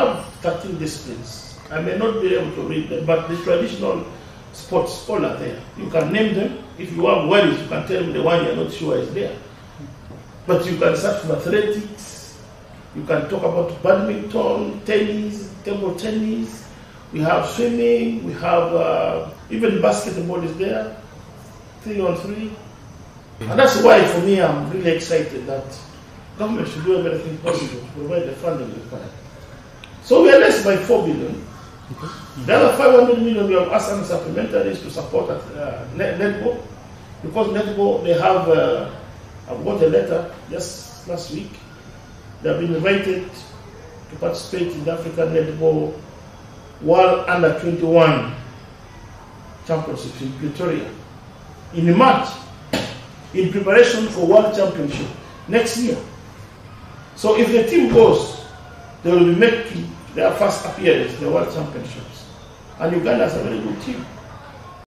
have 13 disciplines. I may not be able to read them, but the traditional sports all are there. You can name them. If you have worries, you can tell me the one you're not sure is there. But you can search for athletics. You can talk about badminton, tennis, table tennis. We have swimming. We have uh, even basketball is there, three on three. And that's why, for me, I'm really excited that government should do everything possible to provide the funding required. So we are less by 4 billion. The other 500 million we have asked some supplementaries to support uh, Netball because Netball, they have, uh, I've got a letter just last week. They have been invited to participate in the African Netball World Under 21 Championship in Pretoria in March in preparation for World Championship next year. So if the team goes, they will be making their first appearance in the World Championships. And Uganda is a very good team.